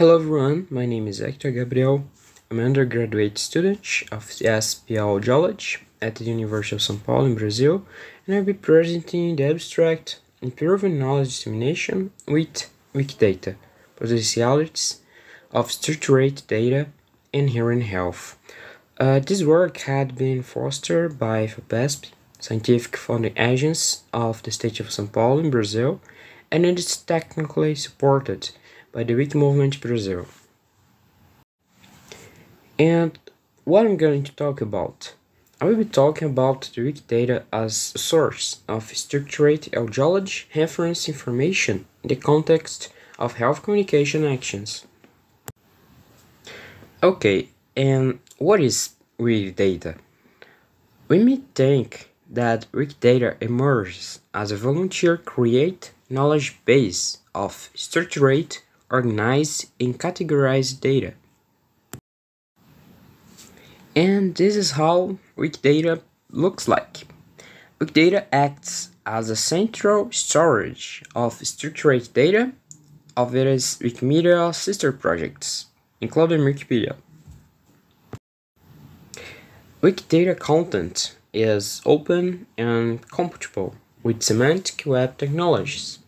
Hello everyone, my name is Hector Gabriel. I'm an undergraduate student of SPL Audiology at the University of São Paulo in Brazil, and I'll be presenting the abstract Improving Knowledge Dissemination with Wikidata, Potentialities of Structured Data in Hearing Health. Uh, this work had been fostered by FAPESP, Scientific Funding Agency of the State of São Paulo in Brazil, and it is technically supported by the Wiki Movement Brazil. And what I'm going to talk about? I will be talking about the Wikidata as a source of structured audiology reference information in the context of health communication actions. Okay, and what is Wikidata? We may think that Wikidata emerges as a volunteer create knowledge base of structured organize and categorize data. And this is how Wikidata looks like. Wikidata acts as a central storage of structured data of various Wikimedia sister projects, including Wikipedia. Wikidata content is open and compatible with semantic web technologies,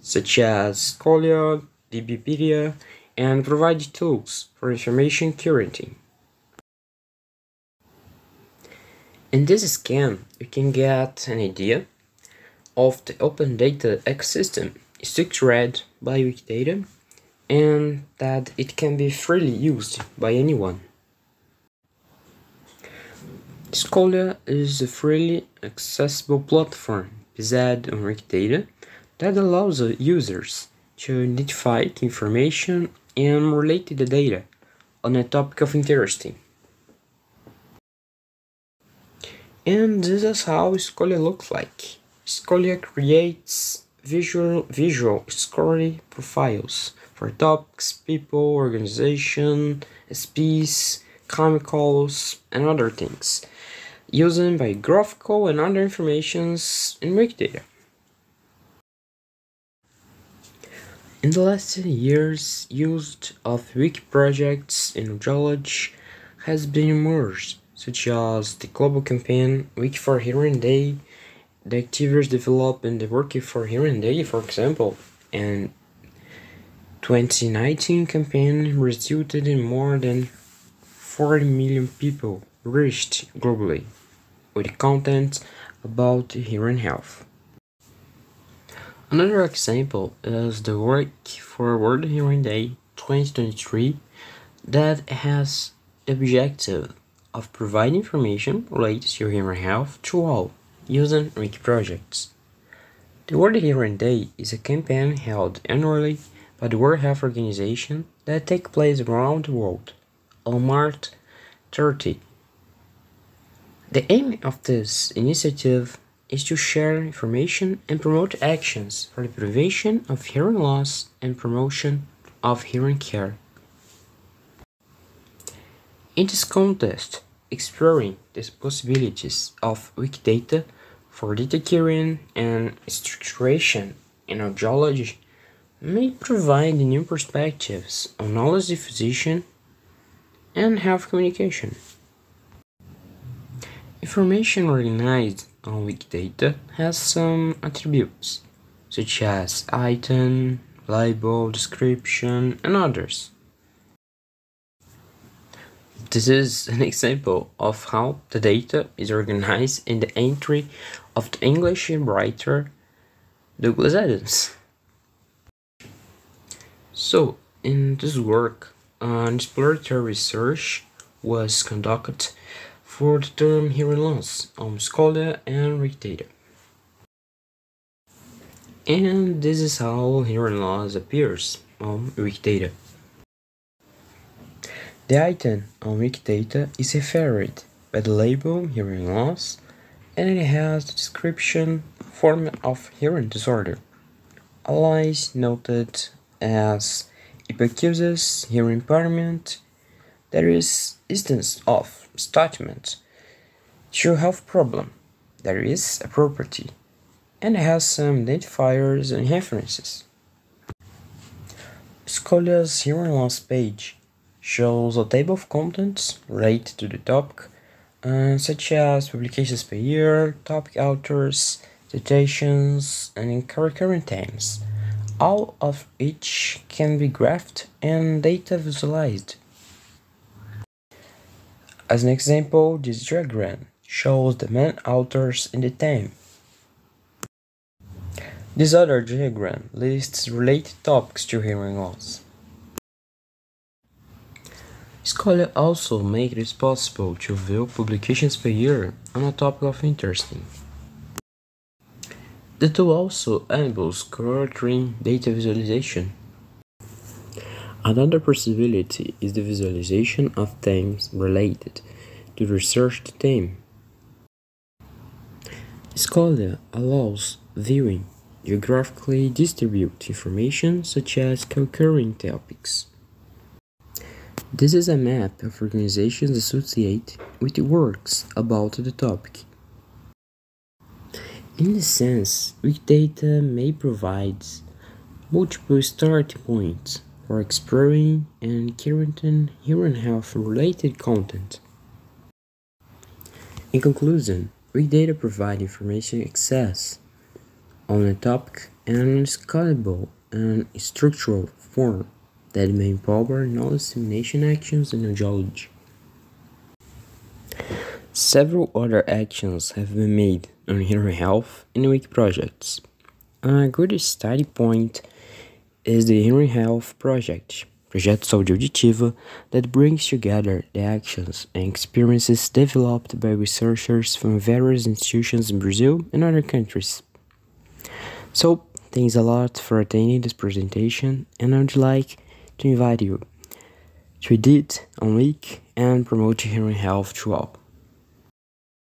such as Scholia, DBpedia, and provide tools for information curating. In this scan, you can get an idea of the open data ecosystem structured by Wikidata and that it can be freely used by anyone. Scholia is a freely accessible platform based on Wikidata that allows users to identify information and relate the data on a topic of interest. And this is how Scholia looks like. Scholia creates visual visual story profiles for topics, people, organization, species, chemicals, and other things, using bibliographic and other informations in Wikidata. In the last 10 years, use of wiki projects in audiology has been emerged, such as the global campaign Wiki for Hearing Day, the activities developed in the Wiki for Hearing Day, for example, and 2019 campaign resulted in more than 40 million people reached globally with content about hearing health. Another example is the work for World Hearing Day 2023 that has the objective of providing information related to hearing health to all using Wiki projects. The World Hearing Day is a campaign held annually by the World Health Organization that takes place around the world on March 30. The aim of this initiative is to share information and promote actions for the prevention of hearing loss and promotion of hearing care. In this contest, exploring the possibilities of Wikidata for data curing and structuration in audiology may provide new perspectives on knowledge diffusion and health communication. Information organized on Wikidata has some attributes, such as item, label, description, and others. This is an example of how the data is organized in the entry of the English writer Douglas Adams. So, in this work, an exploratory research was conducted for the term hearing loss on Scholia and Wikidata. And this is how hearing loss appears on Wikidata. The item on Wikidata is referred by the label hearing loss and it has the description form of hearing disorder. Allies noted as hypoacusis, hearing impairment, there is instance of statement to health problem. There is a property and has some identifiers and references. Scholia's Hearing loss page shows a table of contents related to the topic, uh, such as publications per year, topic authors, citations, and current themes, all of which can be graphed and data visualized. As an example, this diagram shows the main authors in the theme. This other diagram lists related topics to hearing loss. Scholia also make it possible to view publications per year on a topic of interest. The tool also enables current data visualization. Another possibility is the visualization of themes related to the research theme. Scholia allows viewing geographically distribute information such as concurring topics. This is a map of organizations associated with works about the topic. In this sense, Wikidata may provide multiple starting points for exploring and curating human health related content. In conclusion, Wikidata provide information access on a topic in a scalable and structural form that may empower knowledge dissemination actions in audiology. Several other actions have been made on human health in Wiki projects. A good study point is the Hearing Health Project, Projeto Saúde Auditiva, that brings together the actions and experiences developed by researchers from various institutions in Brazil and other countries. So, thanks a lot for attending this presentation, and I would like to invite you to edit on week and promote hearing health all.